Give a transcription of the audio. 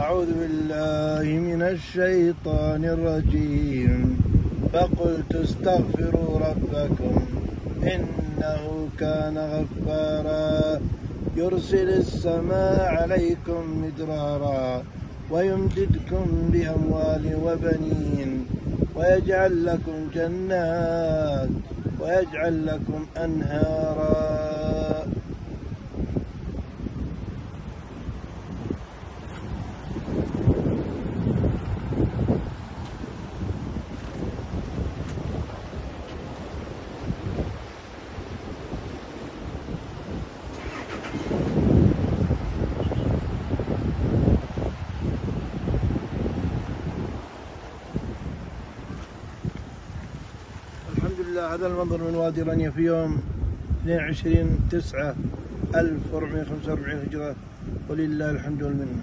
أعوذ بالله من الشيطان الرجيم. فقلت استغفروا ربكم إنه كان غفارا. يرسل السماء عليكم مدرارا ويمددكم بأموال وبنين ويجعل لكم جنات ويجعل لكم أنهارا الحمد لله هذا المنظر من وادي رانيا في يوم 22 9 1445 هجرة ولله الحمد والمنة.